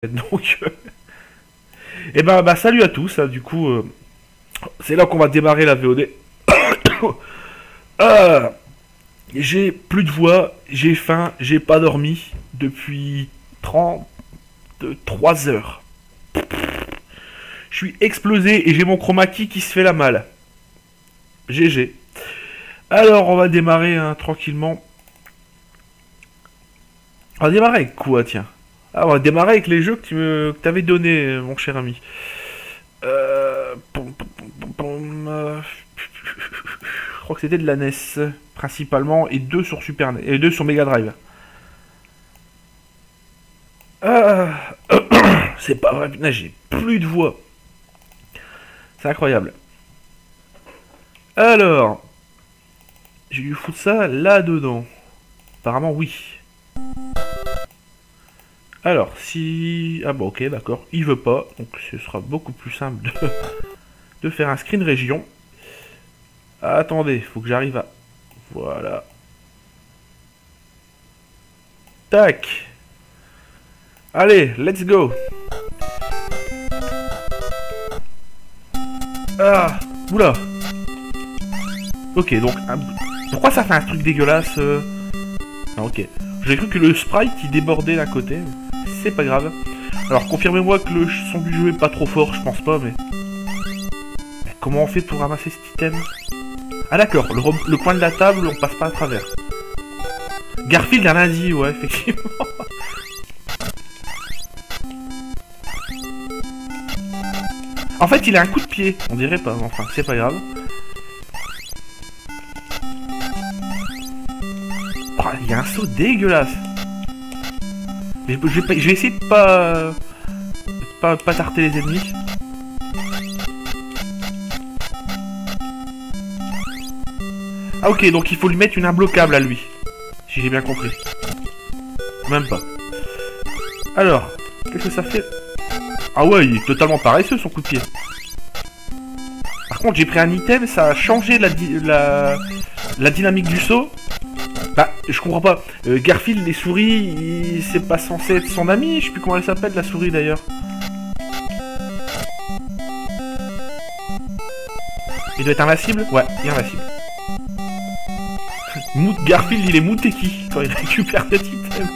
Donc, euh, eh ben, bah, salut à tous. hein, du coup, euh, c'est là qu'on va démarrer la VOD. Euh, j'ai plus de voix, j'ai faim, j'ai pas dormi depuis 33 heures. Je suis explosé et j'ai mon chroma key qui se fait la malle. GG. Alors, on va démarrer hein, tranquillement. On va démarrer quoi, tiens? Ah, on va démarrer avec les jeux que tu me, que t'avais donné, euh, mon cher ami. Euh, euh, Je crois que c'était de la NES, principalement, et deux sur Super NES, et deux sur Mega Drive. Ah, c'est pas vrai, j'ai plus de voix. C'est incroyable. Alors, j'ai dû foutre ça là-dedans. Apparemment, oui. Alors, si... Ah bon, ok, d'accord. Il veut pas, donc ce sera beaucoup plus simple de, de faire un screen région. Attendez, faut que j'arrive à... Voilà. Tac Allez, let's go Ah Oula Ok, donc... Pourquoi ça fait un truc dégueulasse euh? Ah, ok. J'ai cru que le sprite il débordait d'un côté. C'est pas grave. Alors confirmez-moi que le son du jeu est pas trop fort, je pense pas, mais. Comment on fait pour ramasser cet item Ah d'accord, le, le coin de la table, on passe pas à travers. Garfield un lundi, ouais, effectivement. en fait, il a un coup de pied. On dirait pas, enfin, c'est pas grave. Oh, il y a un saut dégueulasse. Je vais, essayer de pas, pas tarter les ennemis. Ah ok, donc il faut lui mettre une imbloquable à lui. Si j'ai bien compris. Même pas. Alors, qu'est-ce que ça fait? Ah ouais, il est totalement paresseux son coup de pied. Par contre, j'ai pris un item, ça a changé la, la, la dynamique du saut. Bah, je comprends pas. Euh, Garfield, les souris, c'est pas censé être son ami Je sais plus comment elle s'appelle, la souris d'ailleurs. Il doit être invincible? Ouais, il est invincible. Mout Garfield, il est Mouteki quand il récupère cet item.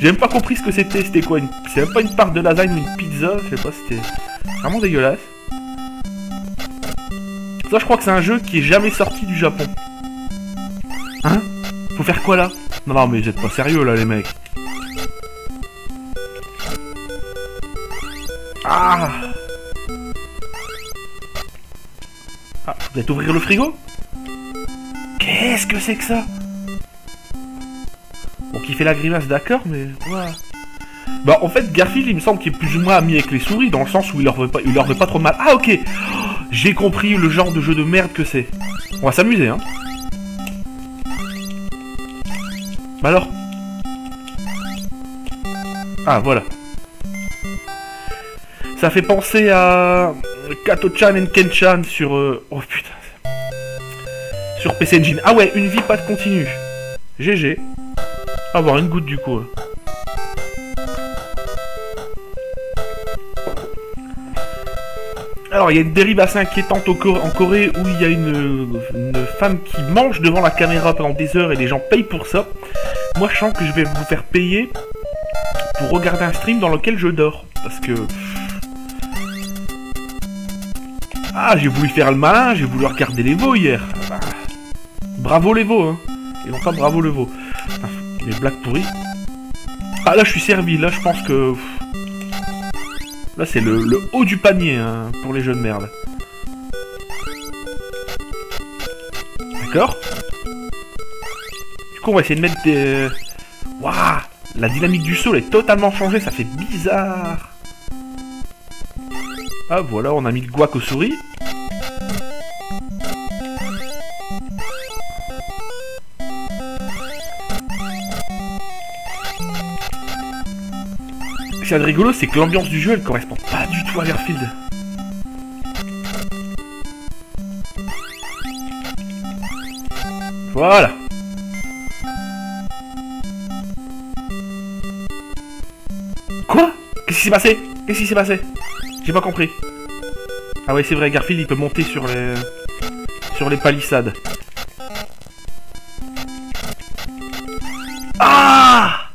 J'ai même pas compris ce que c'était. C'était quoi. C'est même pas une part de lasagne ou une pizza. Je sais pas, c'était vraiment dégueulasse. Ça, je crois que c'est un jeu qui est jamais sorti du Japon. Hein? Faut faire quoi là? Non, mais vous êtes pas sérieux là, les mecs. Ah Ah, faut peut-être ouvrir le frigo? Qu'est-ce que c'est que ça? Bon, qui fait la grimace, d'accord, mais... ouah. Bah, en fait, Garfield, il me semble qu'il est plus ou moins ami avec les souris, dans le sens où il leur veut pas, il leur veut pas trop de mal. Ah, ok J'ai compris le genre de jeu de merde que c'est. On va s'amuser, hein. Bah alors Ah, voilà. Ça fait penser à Kato-chan and Ken-chan sur... euh, Oh putain. Sur PC Engine. Ah ouais, une vie, pas de continu. GG. Avoir une goutte du coup. hein. Alors, il y a une dérive assez inquiétante en Corée où il y a une femme qui mange devant la caméra pendant des heures et les gens payent pour ça. Moi, je sens que je vais vous faire payer pour regarder un stream dans lequel je dors. Parce que... Ah, j'ai voulu faire le malin, j'ai voulu regarder les veaux hier. Ah bah, bravo les veaux, hein. Et non pas bravo le veau. Putain, les blagues pourries. Ah, là, je suis servi. Là, je pense que... Là, c'est le, haut du panier hein, pour les jeux de merde. D'accord on va essayer de mettre des... Waouh La dynamique du elle est totalement changée, ça fait bizarre. Ah, voilà, on a mis le guac aux souris. Ce a de rigolo, c'est que l'ambiance du jeu, elle correspond pas du tout à Garfield. Voilà. Qui s'est passé? Qu'est-ce qui s'est passé? J'ai pas compris. Ah ouais, c'est vrai, Garfield, il peut monter sur les... sur les palissades. Ah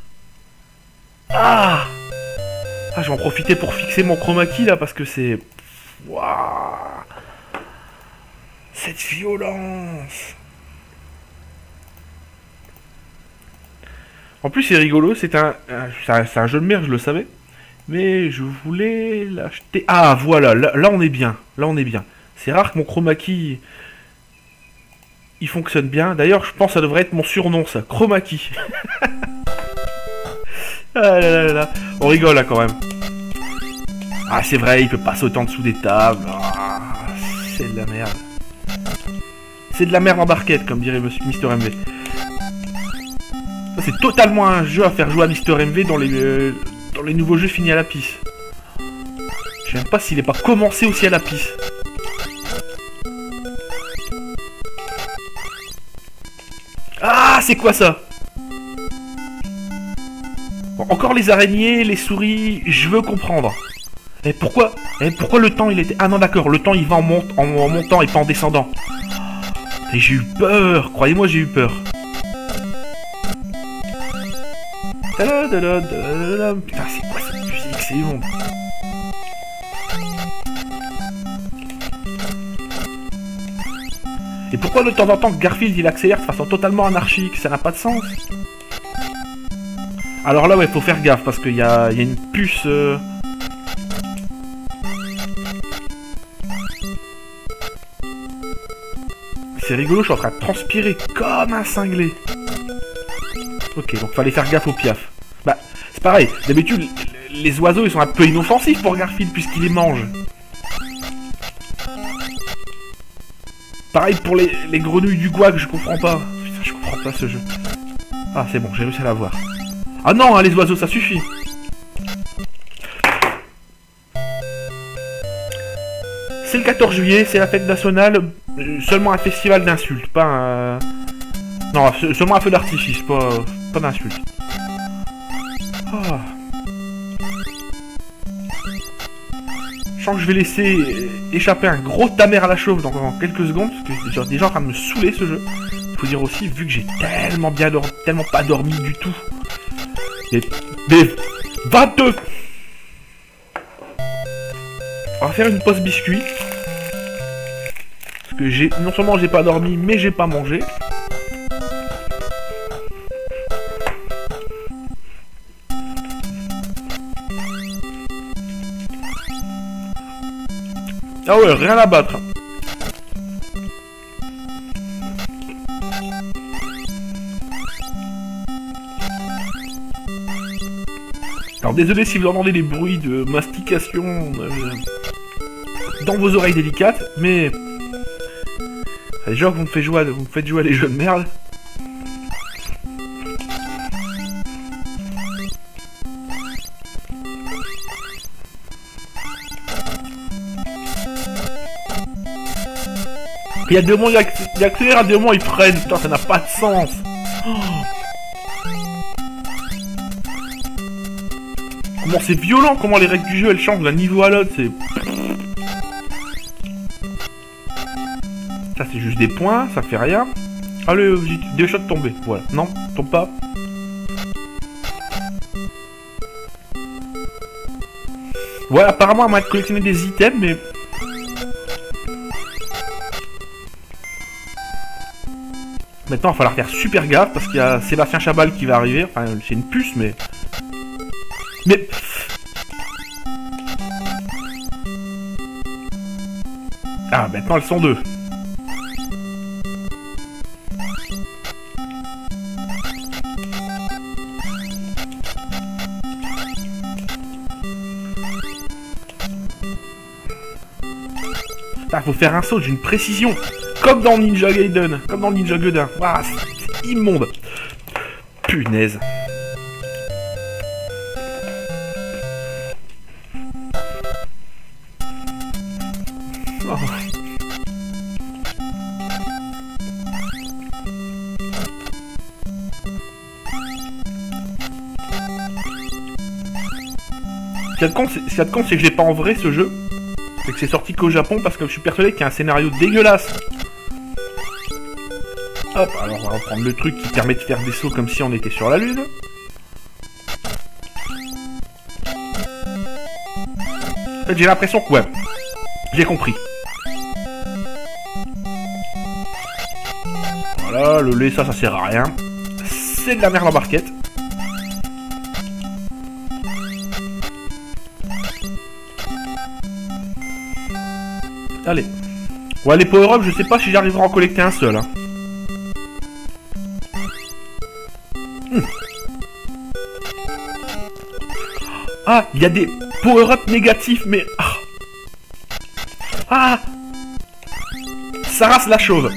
Ah Ah, je vais en profiter pour fixer mon chroma key, là, parce que c'est... Cette violence En plus, c'est rigolo, c'est un, c'est un jeu de merde, je le savais. Mais je voulais l'acheter. Ah, voilà, là, on est bien. Là, on est bien. C'est rare que mon chroma il fonctionne bien. D'ailleurs, je pense que ça devrait être mon surnom, ça. Chroma ah là là là On rigole là quand même. Ah, c'est vrai, il peut pas sauter en dessous des tables. Ah, c'est de la merde. C'est de la merde en barquette, comme dirait Mister MV. C'est totalement un jeu à faire jouer à Mister MV dans les, euh, dans les nouveaux jeux finis à la pisse. Je sais pas s'il est pas commencé aussi à la pisse. Ah, c'est quoi ça? Encore les araignées, les souris, je veux comprendre. Et pourquoi Et pourquoi le temps il était... Ah non d'accord, le temps il va en, en montant et pas en descendant. Et j'ai eu peur, croyez-moi j'ai eu peur. Putain, c'est quoi cette musique? C'est bon. Et pourquoi de temps en temps Garfield il accélère de façon totalement anarchique? Ça n'a pas de sens. Alors là ouais, faut faire gaffe parce qu'il y a, y a, une puce... Euh, c'est rigolo, je suis en train de transpirer comme un cinglé. Ok, donc fallait faire gaffe au piaf. Bah, c'est pareil. D'habitude, les oiseaux, ils sont un peu inoffensifs pour Garfield puisqu'il les mange. Pareil pour les, grenouilles du guac, je comprends pas. Putain, je comprends pas ce jeu. Ah, c'est bon, j'ai réussi à l'avoir. Ah non, hein, les oiseaux, ça suffit. C'est le 14 juillet, c'est la fête nationale. Euh, seulement un festival d'insultes, pas un... Non, seulement un feu d'artifice, pas pas. Ah. Je sens que je vais laisser échapper un gros tamer à la chauve dans, quelques secondes, parce que c'est déjà en train de me saouler ce jeu. Il faut dire aussi, vu que j'ai tellement bien dormi, tellement pas dormi du tout. Mais, mais 22 On va faire une pause biscuit. Parce que j'ai non seulement j'ai pas dormi, mais j'ai pas mangé. Ah ouais, rien à battre. Alors désolé si vous entendez des bruits de mastication euh, dans vos oreilles délicates, mais déjà vous me faites jouer, vous me faites jouer à des jeux de merde. Il y a deux moments, il accélère, à deux moments, il freine. Putain, ça n'a pas de sens. Comment c'est violent, comment les règles du jeu, elles changent d'un niveau à l'autre, c'est... Ça, c'est juste des points, ça fait rien. Allez, j'ai deux shots tombés, voilà. Non, tombe pas. Ouais, apparemment, on m'a collectionné des items, mais Maintenant, il va falloir faire super gaffe parce qu'il y a Sébastien Chabal qui va arriver. Enfin, c'est une puce, mais... Mais... Ah, maintenant, elles sont deux. Il faut faire un saut d'une précision. Comme dans Ninja Gaiden, comme dans Ninja Gaiden. Waouh, c'est immonde. Punaise. Ce qu'il y a de con, c'est c'est que je l'ai pas en vrai ce jeu. Et que c'est sorti qu'au Japon parce que je suis persuadé qu'il y a un scénario dégueulasse. Hop, alors on va reprendre le truc qui permet de faire des sauts comme si on était sur la lune. Fait, j'ai l'impression que ouais, j'ai compris. Voilà, le lait, ça, ça sert à rien. C'est de la merde en barquette. Allez. Ouais, les power-up, je sais pas si j'arriverai à en collecter un seul. Hein. Ah, il y a des power-up négatifs, mais... Ah, ah Ça rase la chose.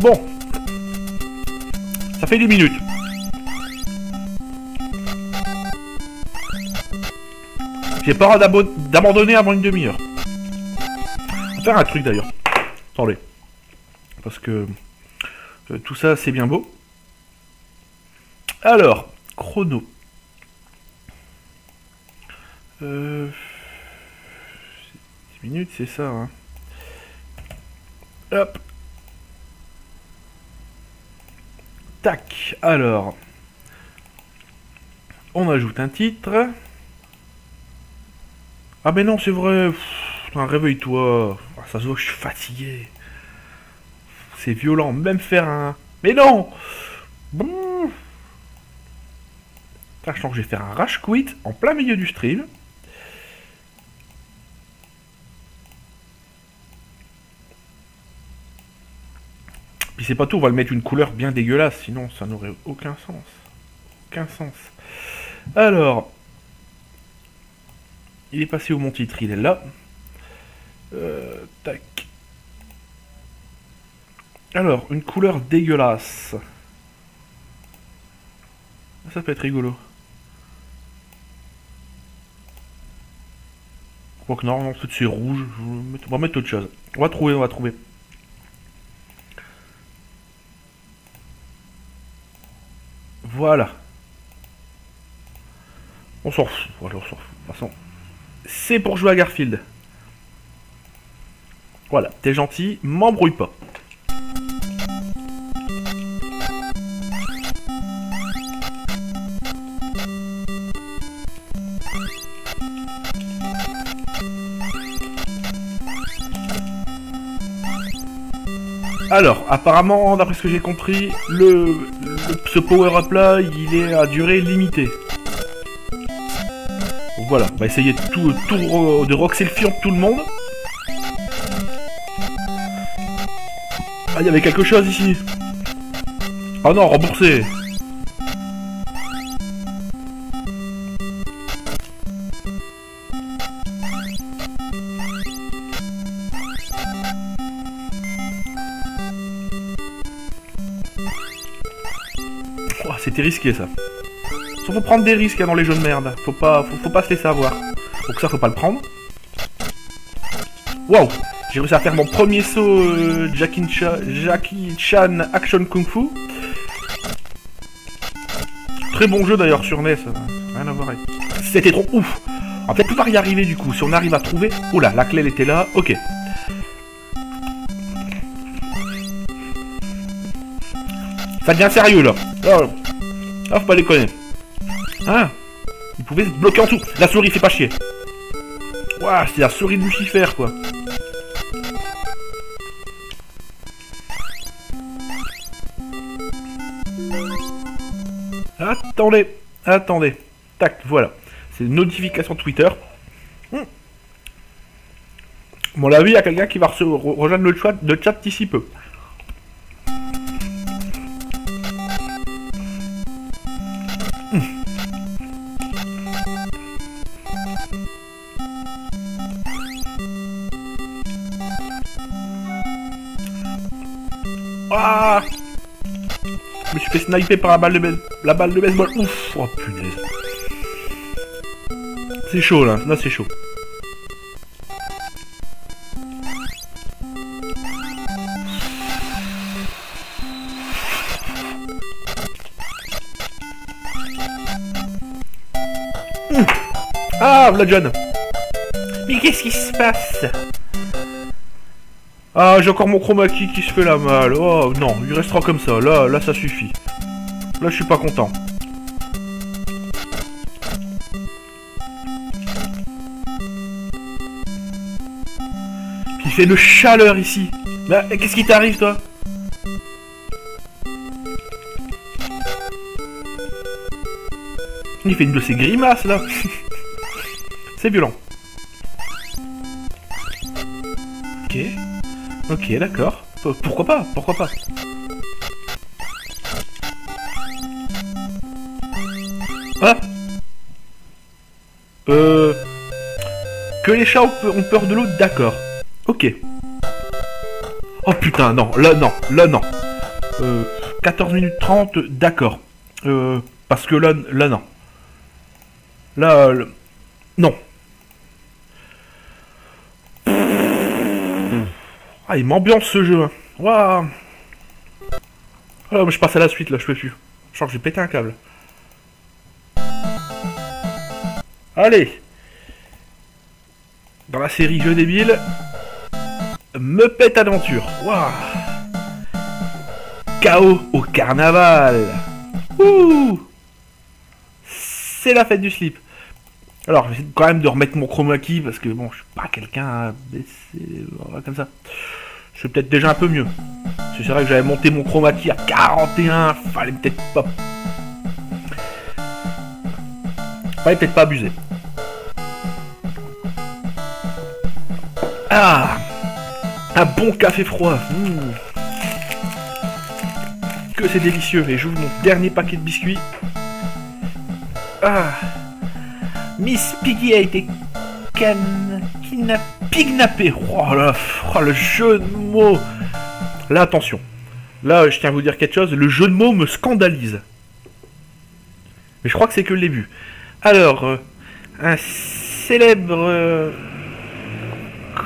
Bon. Ça fait 10 minutes. J'ai pas d'abandonner avant une demi-heure. Faire un truc d'ailleurs. Attendez. Parce que euh, tout ça c'est bien beau. Alors, chrono. Euh, 10 minutes, c'est ça. Hein. Hop. Tac, alors. On ajoute un titre. Ah mais non, c'est vrai. Réveille-toi. Ah, ça se voit que je suis fatigué. C'est violent. Même faire un... Mais non Bon. je sens que je vais faire un rush quit en plein milieu du stream. Puis c'est pas tout, on va le mettre une couleur bien dégueulasse, sinon ça n'aurait aucun sens. Aucun sens. Alors, il est passé où mon titre? Il est là. Euh, tac. Alors, une couleur dégueulasse. Ça peut être rigolo. Je crois que non, fait c'est rouge. On va mettre autre chose. On va trouver, on va trouver. Voilà. On s'en fout. Voilà, on s'en fout. De toute façon, c'est pour jouer à Garfield. Voilà, t'es gentil, m'embrouille pas. Alors, apparemment, d'après ce que j'ai compris, le, ce power-up là, il est à durée limitée. Donc voilà, on va essayer de tout, tout de roxer le fion de tout le monde. Il y avait quelque chose ici. Ah non, remboursé. C'était risqué ça. faut prendre des risques hein, dans les jeux de merde. Faut pas, faut, pas se laisser avoir. Donc ça, faut pas le prendre. Waouh J'ai réussi à faire mon premier saut euh, Jackie, Chan Action Kung Fu. Très bon jeu d'ailleurs sur NES. Rien à voir avec. C'était trop ouf. Va peut-être pas y arriver du coup. Si on arrive à trouver... Oula, la clé elle était là. Ok. Ça devient sérieux là. Oh. Ah, faut pas déconner. Ah Il pouvait se bloquer en dessous. La souris fait pas chier. Ouah, c'est la souris de Lucifer, quoi. Attendez, attendez. Tac, voilà. C'est une notification Twitter. Hmm. Mon avis, il y a quelqu'un qui va rejoindre le chat, de chat d'ici peu. Je fais sniper par la balle de, la balle de baseball. Ouf, oh punaise. C'est chaud là, là c'est chaud. Ah, voilà John. Mais qu'est-ce qui se passe? Ah, j'ai encore mon chroma qui se fait la malle. Oh non, il restera comme ça. Là, là, ça suffit. Là, je suis pas content. Il fait une chaleur ici. Là, qu'est-ce qui t'arrive, toi? Il fait une de ces grimaces, là. C'est violent. Ok. Ok, d'accord. Pourquoi pas Pourquoi pas Ah Euh... Que les chats ont peur de l'eau, d'accord. Ok. Oh putain, non, là non, là non. Euh, 14 minutes 30, d'accord. Euh, parce que là, là non. Là, non. Ah, il m'ambiance ce jeu. Hein. Waouh. je passe à la suite là, je peux plus. Je crois que j'ai pété un câble. Allez. Dans la série Jeux débile, me pète aventure. Waouh. Chaos au carnaval. Ouh. C'est la fête du slip. Alors, j'essaie quand même de remettre mon chroma parce que bon, je suis pas quelqu'un à baisser comme ça. Je suis peut-être déjà un peu mieux. C'est vrai que j'avais monté mon chroma à 41, fallait peut-être pas. Fallait peut-être pas abuser. Ah Un bon café froid. Mmh. Que c'est délicieux. Et j'ouvre mon dernier paquet de biscuits. Ah Miss Piggy a été kidnappée. Oh là, oh, le jeu de mots. Là, attention. Là, je tiens à vous dire quelque chose. Le jeu de mots me scandalise. Mais je crois que c'est que le début. Alors, euh, un célèbre... Euh,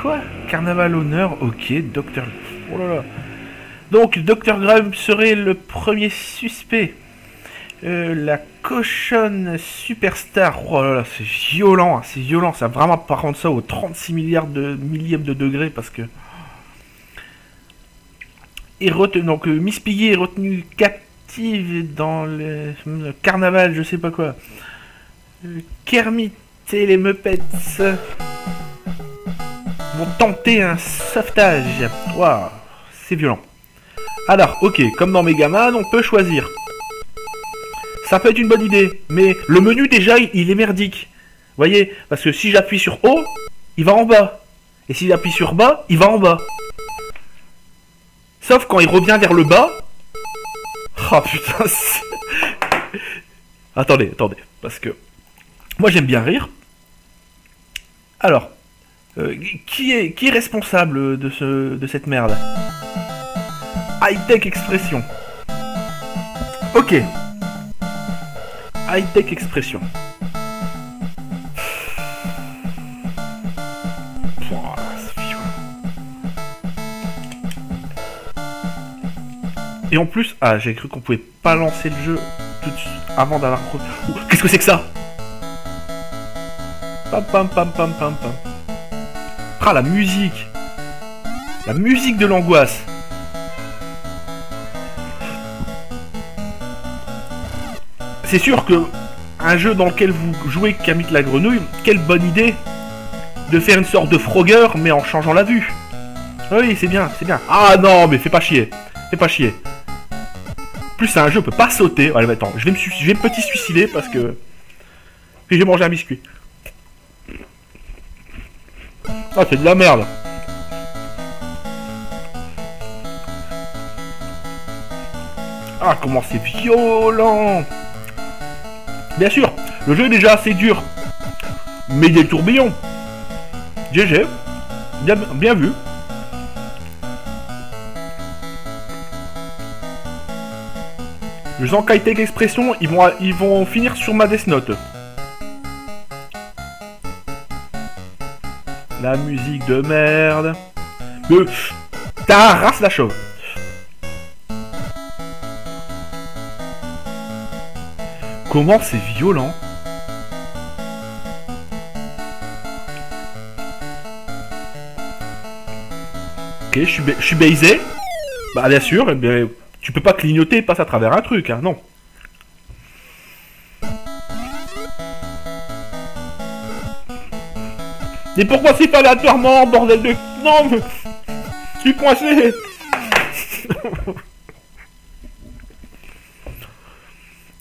quoi? Carnaval honneur Ok, Docteur... Oh là là. Donc, Dr. Graham serait le premier suspect. Euh, la cochonne superstar. Oh c'est violent, hein, c'est violent. Ça vraiment par contre ça au 36 milliards de millième de degrés parce que. Et donc euh, Miss Piggy est retenue captive dans le, carnaval, je sais pas quoi. Euh, Kermit et les Muppets vont tenter un sauvetage. Waouh, c'est violent. Alors, ok, comme dans Megaman, on peut choisir ça peut être une bonne idée. Mais le menu, déjà, il est merdique. Voyez Parce que si j'appuie sur haut, il va en bas. Et si j'appuie sur bas, il va en bas. Sauf quand il revient vers le bas. Oh putain. attendez, attendez. Parce que moi j'aime bien rire. Alors, euh, qui, est, qui est responsable de, ce, de cette merde? High-tech expression. Ok, high-tech expression. Et en plus, ah, j'ai cru qu'on pouvait pas lancer le jeu tout de suite avant d'avoir. Qu'est-ce que c'est que ça? Pam pam pam pam pam pam. Ah, la musique La musique de l'angoisse c'est sûr que un jeu dans lequel vous jouez Camille la grenouille, quelle bonne idée de faire une sorte de Frogger mais en changeant la vue. Oui, c'est bien, c'est bien. Ah non, mais fais pas chier. Fais pas chier. plus, c'est un jeu, on peut pas sauter. Allez, attends, je vais me, je vais me petit suicider parce que. Puis j'ai mangé un biscuit. Ah, c'est de la merde. Ah, comment c'est violent Bien sûr, le jeu est déjà assez dur. Mais il est tourbillon. GG. Bien, bien vu. Je sens qu'Hightech Expression, ils vont, ils vont finir sur ma Death Note. La musique de merde. Le... Ta race la chauve. Comment c'est violent Ok, je suis, je suis baisé. Bah bien sûr, eh mais tu peux pas clignoter et passer à travers un truc, hein, non. Mais pourquoi c'est pas aléatoirement, bordel de... Non, mais... Je suis coincé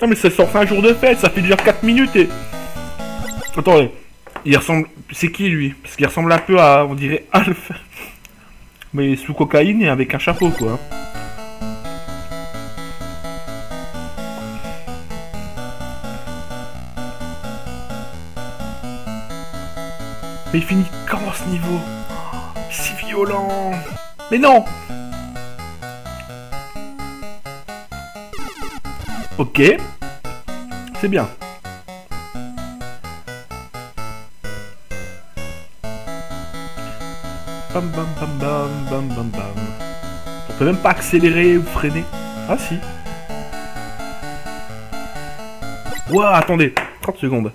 Mais ça sort fin jour de fête, ça fait déjà 4 minutes et... Attendez, il ressemble... C'est qui lui? Parce qu'il ressemble un peu à, on dirait, Alf. Mais sous cocaïne et avec un chapeau quoi. Mais il finit quand ce niveau? Oh, C'est violent Mais non Ok. C'est bien. Bam bam bam bam bam bam. On peut même pas accélérer ou freiner. Ah si. Attendez. 30 secondes.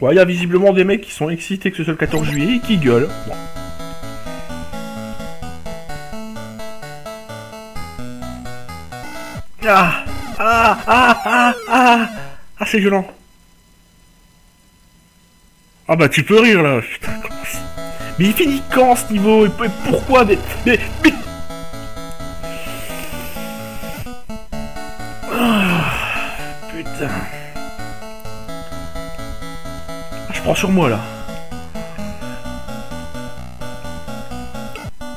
Ouais, il y a visiblement des mecs qui sont excités que ce soit le 14 juillet et qui gueulent. Ah Ah Ah Ah Ah Ah, c'est violent. Ah bah tu peux rire là. Putain, Mais il finit quand ce niveau? Et pourquoi? Mais... Mais... mais... Ah, putain. Ah, je prends sur moi là.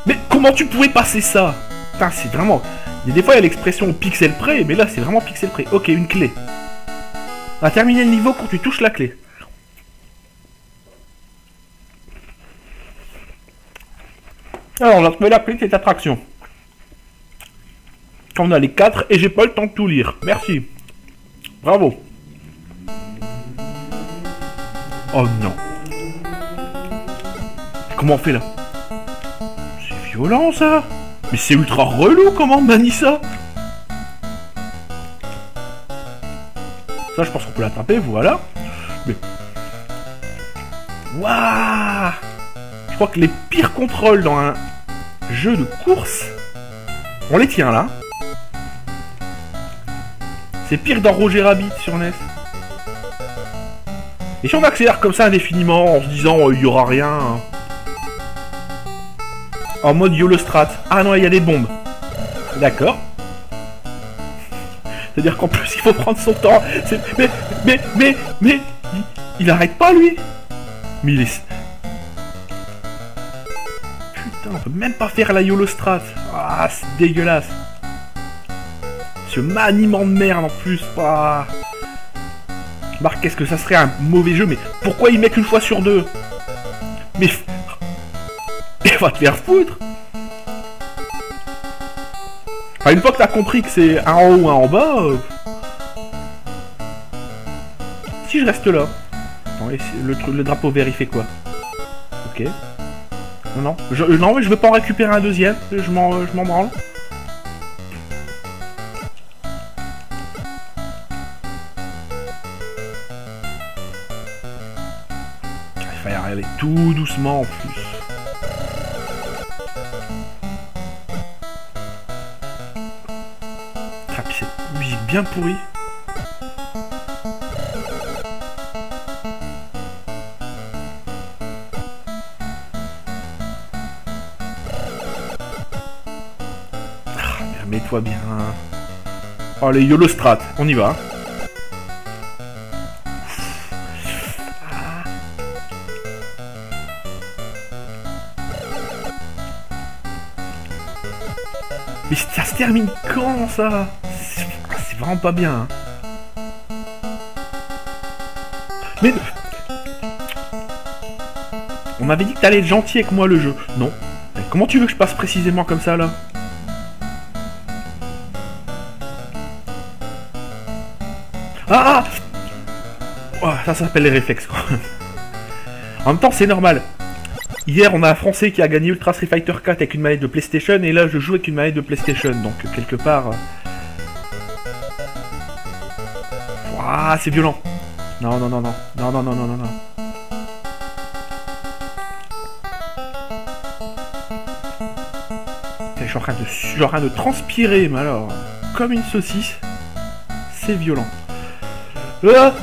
Mais comment tu pouvais passer ça? Putain, c'est vraiment... Des fois, il y a l'expression pixel près, mais là, c'est vraiment pixel près. Ok, une clé. Va terminer le niveau quand tu touches la clé. Alors, on a trouvé la clé de cette attraction. On a les quatre et j'ai pas le temps de tout lire. Merci. Bravo. Oh non. Comment on fait là? C'est violent ça? Mais c'est ultra relou comment on manie ça Ça je pense qu'on peut l'attraper, voilà. Mais... Waouh Je crois que les pires contrôles dans un jeu de course, on les tient là. C'est pire dans Roger Rabbit sur NES. Et si on accélère comme ça indéfiniment en se disant euh, il y aura rien hein. En mode YOLO Strat. Ah non, il y a des bombes. D'accord. C'est-à-dire qu'en plus il faut prendre son temps. Mais, mais, mais, mais, il, arrête pas lui. Mais il est... Putain, on peut même pas faire la YOLO Strat. Ah, c'est dégueulasse. Ce maniement de merde en plus. Ah. Marc, qu'est-ce que ça serait un mauvais jeu, mais pourquoi il met qu'une fois sur deux? Mais... Mais va te faire foutre Enfin, une fois que t'as compris que c'est un en haut un en bas... euh, Si je reste là... Attends, le, le drapeau vert, il fait quoi? Ok. Non. Je, non, mais je veux pas en récupérer un deuxième. Je m'en branle. Il fallait aller tout doucement en plus. Ah, puis cette musique bien pourrie. Ah, mets-toi bien. Oh, les YOLO Strat, on y va. Ça C'est vraiment pas bien. hein. Mais on m'avait dit que t'allais être gentil avec moi le jeu. Non. Comment tu veux que je passe précisément comme ça là? Ah, ah Oh, Ça s'appelle les réflexes. en même temps, c'est normal. Hier, on a un Français qui a gagné Ultra Street Fighter 4 avec une manette de PlayStation, et là, je joue avec une manette de PlayStation, donc quelque part... Ah, c'est violent Non, non, non, non, non, non, non, non, non, non. Je suis en train de, je suis en train de transpirer, mais alors, comme une saucisse, c'est violent. Ah,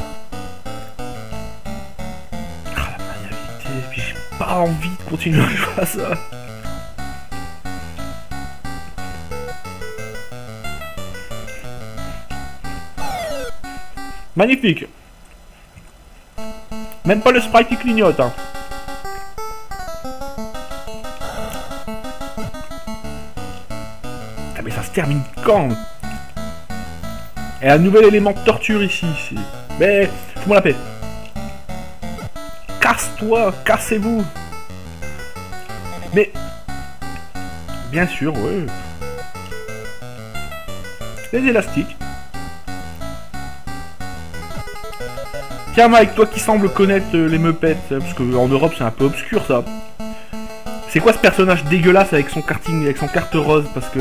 ah la maniabilité, j'ai pas envie de continuer à ça. Magnifique. Même pas le sprite qui clignote. Hein. Ah mais ça se termine quand? Et un nouvel élément de torture ici. ici. Mais, fous-moi la paix. Casse-toi, cassez-vous. Mais, bien sûr, oui. Les élastiques. Tiens Mike, toi qui sembles connaître euh, les Muppets, euh, parce qu'en Europe c'est un peu obscur ça. C'est quoi ce personnage dégueulasse avec son karting, avec son carte rose Parce que...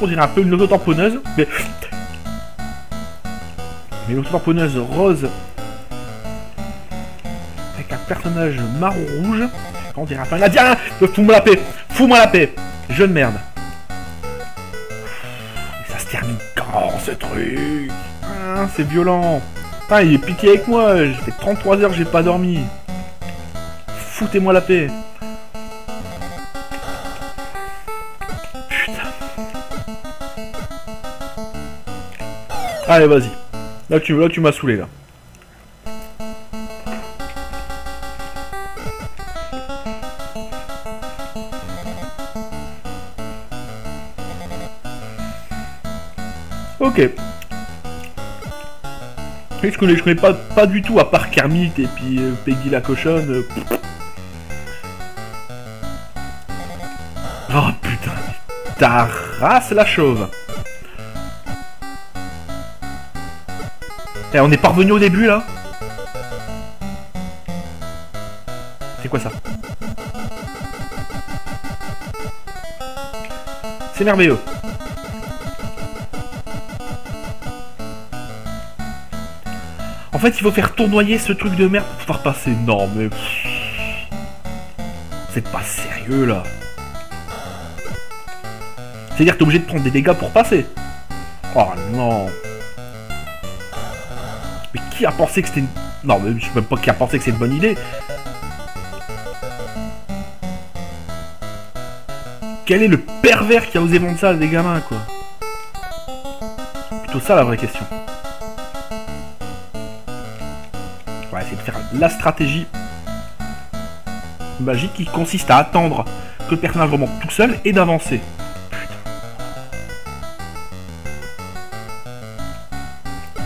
On dirait un peu une auto-tamponneuse, mais... Mais l'auto-tamponneuse rose... Personnage marron-rouge... On dirait un indien Fous-moi la paix Fous-moi la paix. Jeune merde. Ça se termine quand ce truc? Ah, C'est violent. Putain, il est piqué avec moi. J'ai fait 33 heures, j'ai pas dormi. Foutez-moi la paix. Putain. Allez, vas-y. Là, tu, là, tu m'as saoulé, là. Ok. Je connais, connais pas, du tout, à part Kermit et puis euh, Peggy la cochonne. Oh putain, ta race la chauve. Eh, on est parvenu au début là? C'est quoi ça? C'est merveilleux. En fait, il faut faire tournoyer ce truc de merde pour pouvoir passer. Non, mais... C'est pas sérieux, là. C'est-à-dire que t'es obligé de prendre des dégâts pour passer. Oh non. Mais qui a pensé que c'était une... Non, mais je sais même pas qui a pensé que c'est une bonne idée. Quel est le pervers qui a osé vendre ça à des gamins, quoi? Plutôt ça la vraie question. La stratégie magique qui consiste à attendre que le personnage remonte tout seul et d'avancer.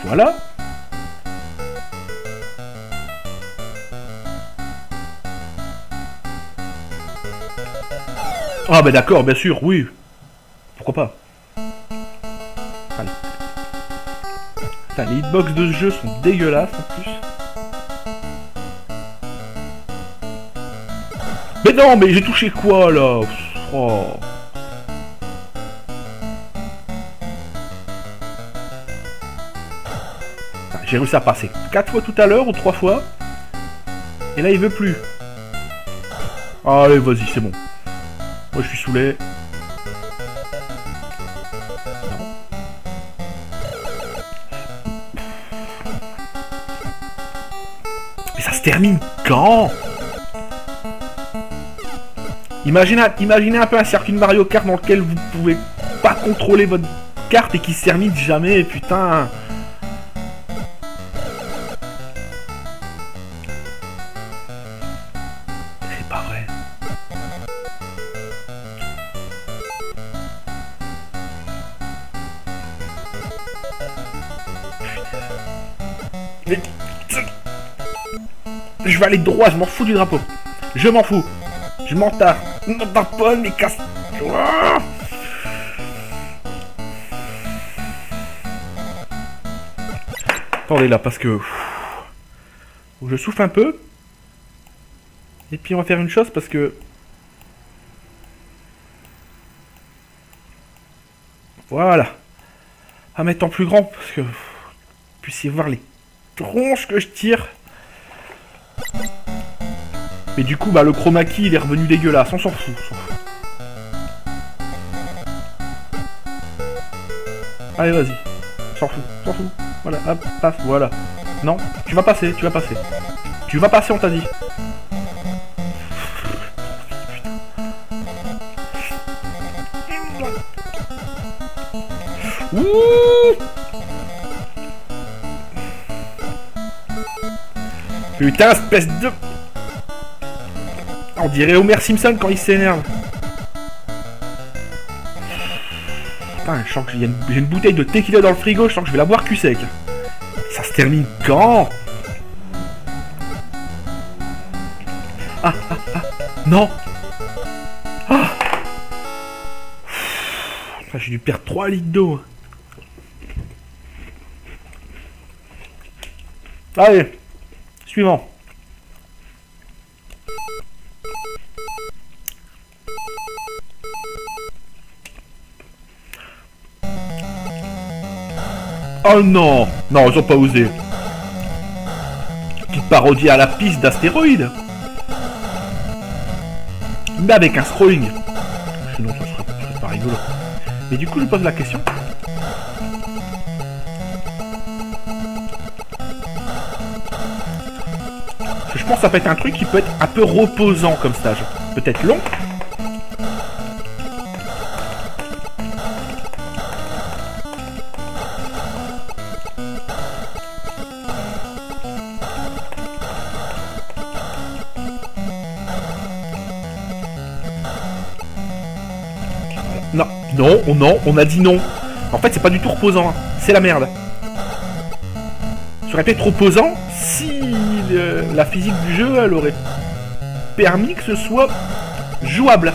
Voilà. Ah bah d'accord, bien sûr, oui. Pourquoi pas les hitbox de ce jeu sont dégueulasses en plus. Mais non, mais j'ai touché quoi là? Oh. Putain, J'ai réussi à passer 4 fois tout à l'heure ou 3 fois. Et là il veut plus. Allez, vas-y, c'est bon. Moi je suis saoulé. Mais ça se termine quand? Imaginez, un peu un circuit de Mario Kart dans lequel vous pouvez pas contrôler votre carte et qui se termine jamais, putain. C'est pas vrai. Je vais aller droit, je m'en fous du drapeau. Je m'en fous. Je m'en Attendez là, parce que Je souffle un peu. Et puis on va faire une chose parce que... Voilà. À mettre en plus grand parce que... Vous puissiez voir les tronches que je tire. Mais du coup, bah, le chroma key, il est revenu dégueulasse. On s'en fout, on fout. Allez, vas-y. S'en fout, s'en fout. Voilà, hop, passe, voilà. Non, tu vas passer, tu vas passer. Tu vas passer, on t'a dit. Putain, espèce de... On dirait Homer Simpson quand il s'énerve. Putain, je sens que j'ai une, une, bouteille de tequila dans le frigo, je sens que je vais la boire cul sec. Ça se termine quand? Ah, ah, ah, non Ah J'ai dû perdre 3 litres d'eau. Allez, suivant. Oh non Non, ils ont pas osé. Petite parodie à la piste d'astéroïdes. Mais avec un scrolling. Sinon, ça serait, ça serait pas rigolo. Mais du coup, je pose la question. Je pense que ça peut être un truc qui peut être un peu reposant comme stage. Peut-être long. Non, on a dit non. En fait, c'est pas du tout reposant. hein. C'est la merde. Ça aurait pu être reposant si le- la physique du jeu, elle aurait permis que ce soit jouable.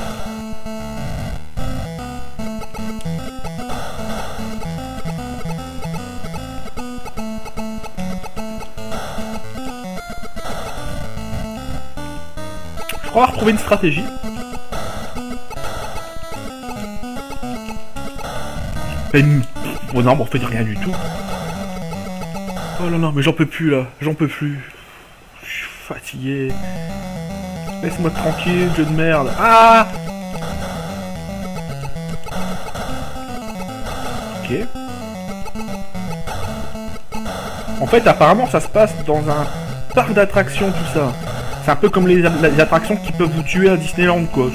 Je crois avoir trouvé une stratégie. Mais, oh non, mais on fait rien du tout. Oh là là, mais j'en peux plus là, j'en peux plus. Je suis fatigué. Laisse-moi tranquille, jeu de merde. Ah Ok. En fait, apparemment, ça se passe dans un parc d'attractions, tout ça. C'est un peu comme les, les attractions qui peuvent vous tuer à Disneyland, quoi.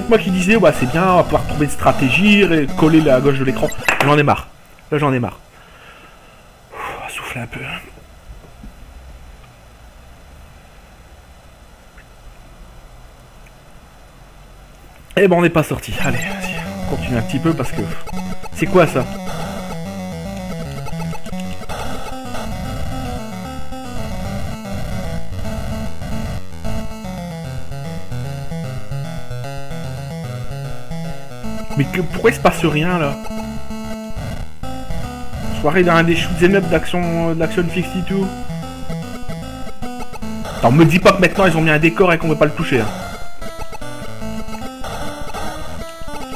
Fait, moi qui disais, ouais, c'est bien, on va pouvoir trouver une stratégie, et coller la gauche de l'écran. J'en ai marre. Là, j'en ai marre. Ouh, souffler un peu. Eh ben, on n'est pas sorti. Allez, on continue un petit peu parce que. C'est quoi ça? Mais que, pourquoi il se passe rien là? Soirée dans un des shoot'em up d'action d'action 52. Attends, me dis pas que maintenant ils ont mis un décor et qu'on veut pas le toucher. hein.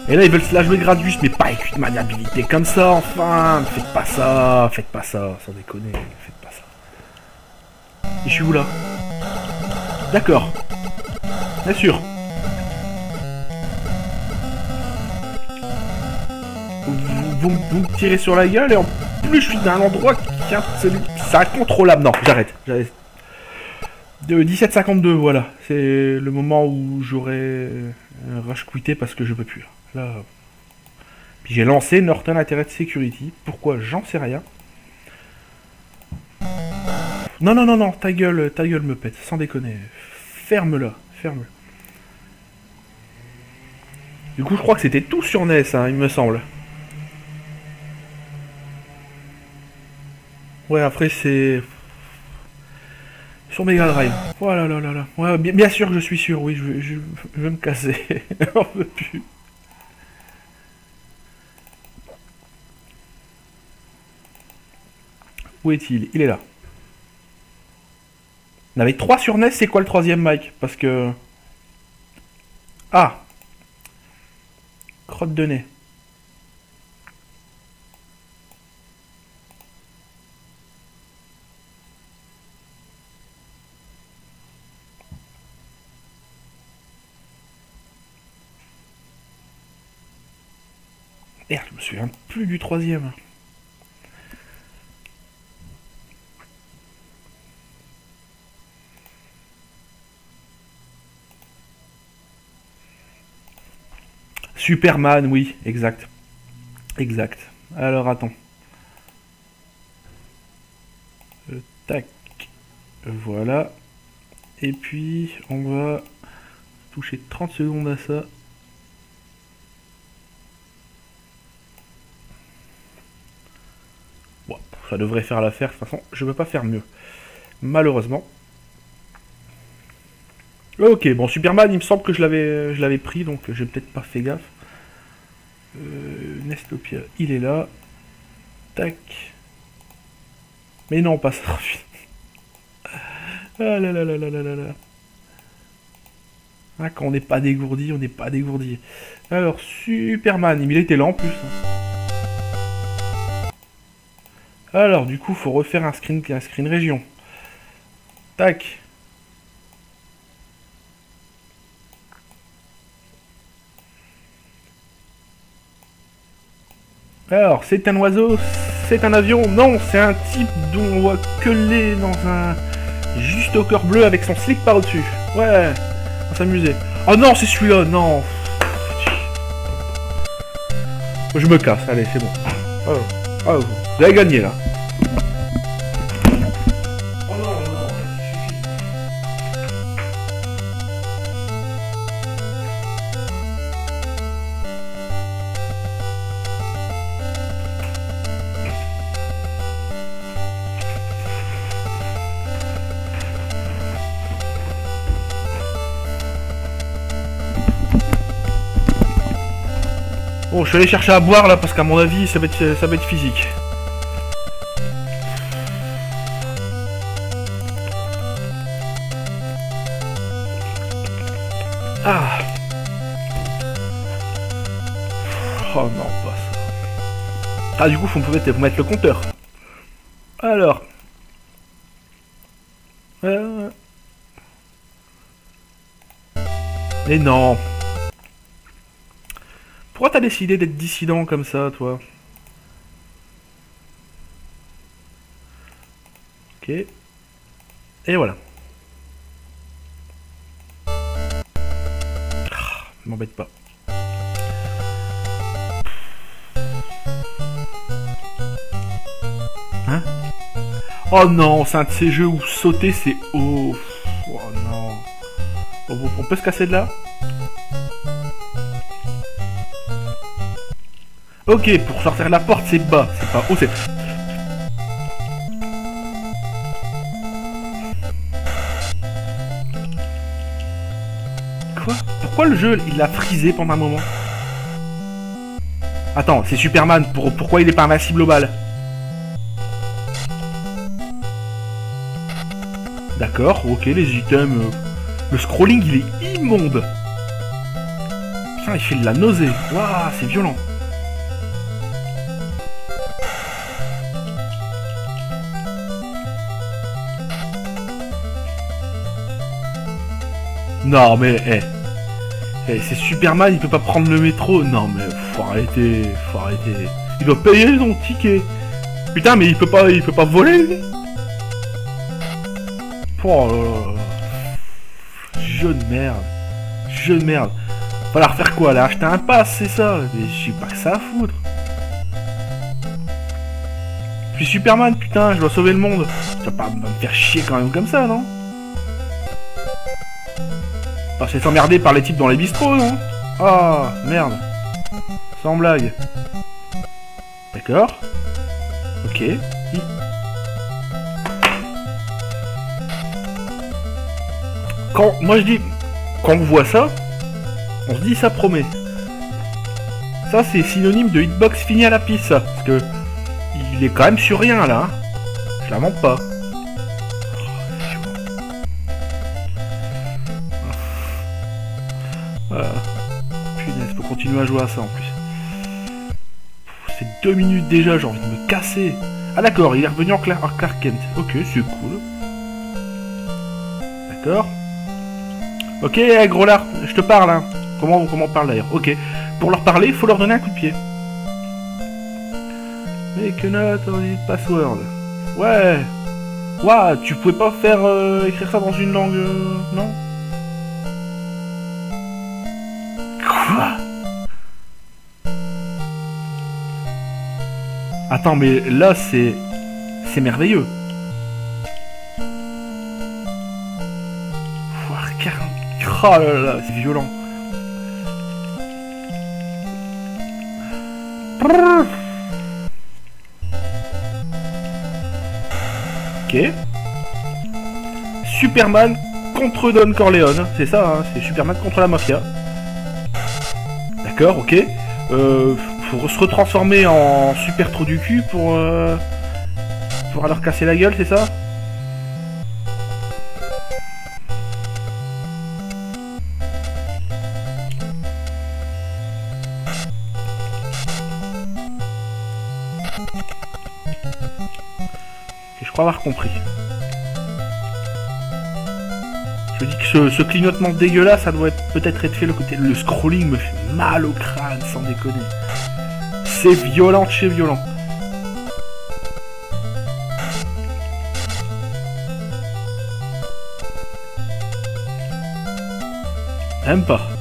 Et là ils veulent se la jouer gratuite, mais pas avec une maniabilité comme ça, enfin Faites pas ça, faites pas ça, sans déconner, faites pas ça. Et je suis où là? D'accord. Bien sûr. Vous, me tirez sur la gueule et en plus je suis dans un endroit qui c'est incontrôlable. Non, j'arrête. De 1752, voilà. C'est le moment où j'aurais euh, rush quitté parce que je peux plus. Là. Puis j'ai lancé Norton Internet Security. Pourquoi? J'en sais rien. Non, non, non, non, ta gueule, ta gueule me pète, sans déconner. Ferme-la, ferme-la. Du coup, je crois que c'était tout sur NES, hein, il me semble. Ouais, après c'est sur Mega Drive. Voilà, là, là, là. Ouais, bien, bien sûr que je suis sûr. Oui, je, je, je vais me casser. J'en peux plus. Où est-il? Il est là. On avait 3 sur NES, c'est quoi le troisième, Mike? Parce que... Ah Crotte de nez. Merde, je me souviens plus du troisième. Superman, oui, exact. Exact. Alors, attends. Euh, tac. Voilà. Et puis, on va toucher 30 secondes à ça. Bon, ça devrait faire l'affaire. De toute façon, je ne peux pas faire mieux. Malheureusement. Ok, bon, Superman, il me semble que je l'avais, pris, donc j'ai peut-être pas fait gaffe. Euh, Nestopia, il est là. Tac. Mais non, pas ça. ah là là là là là là là. Ah, quand on n'est pas dégourdi, on n'est pas dégourdi. Alors, Superman, il était là en plus. Alors, du coup, faut refaire un screen, un screen région. Tac. Alors, c'est un oiseau, c'est un avion, non, c'est un type dont on voit que les dans un juste au cœur bleu avec son slip par-dessus. Ouais, on s'amuser. Oh non, c'est celui-là, non. Je me casse, allez, c'est bon. Oh, oh, vous avez gagné là. Bon, je suis allé chercher à boire là parce qu'à mon avis, ça va être, ça va être physique. Ah, du coup, faut me mettre, mettre le compteur. Alors. Euh... Mais non pourquoi t'as décidé d'être dissident comme ça, toi? Ok. Et voilà. Ah, m'embête pas. Oh non, c'est un de ces jeux où sauter c'est haut. Oh non. On peut se casser de là Ok, pour sortir de la porte, c'est bas. C'est pas haut, c'est... Quoi? Pourquoi le jeu, il a frisé pendant un moment? Attends, c'est Superman. Pour... Pourquoi il est pas invincible au bal? D'accord, ok, les items... Le scrolling, il est immonde Putain, il fait de la nausée. Waouh, c'est violent. Non mais, eh. eh c'est Superman, il peut pas prendre le métro. Non mais, faut arrêter, faut arrêter. Il doit payer son ticket. Putain, mais il peut pas, il peut pas voler. Oh là. Jeu de merde. Jeu de merde. Falloir faire quoi là? Acheter un pass, c'est ça? Mais je sais pas que ça à foutre. Je suis Superman, putain, je dois sauver le monde. Tu vas pas me faire chier quand même comme ça, non? Ah, c'est emmerdé par les types dans les bistrots, non? Ah, merde. Sans blague. D'accord. Ok. Quand, moi je dis, quand on voit ça, on se dit ça promet. Ça c'est synonyme de hitbox fini à la pisse, parce que il est quand même sur rien là. Hein. Je la pas. continuer à jouer à ça en plus. C'est deux minutes déjà, j'ai envie de me casser. Ah d'accord, il est revenu en, Clark Kent. Ok, c'est cool. Ok, gros lard, je te parle. Hein. Comment, comment on parle d'ailleurs Ok. Pour leur parler, il faut leur donner un coup de pied. Make a note of the password. Ouais. Ouais, tu pouvais pas faire euh, écrire ça dans une langue, euh, non Quoi Attends, mais là c'est c'est merveilleux. Oh là là, c'est violent. Ok. Superman contre Don Corleone, c'est ça, hein, c'est Superman contre la mafia. D'accord, ok. Euh, faut se retransformer en super trou du cul pour, euh, pour leur casser la gueule, c'est ça? Compris. Je dis que ce, clignotement dégueulasse, ça doit peut-être être fait le côté. Le scrolling me fait mal au crâne, sans déconner. C'est violent chez violent. Même pas.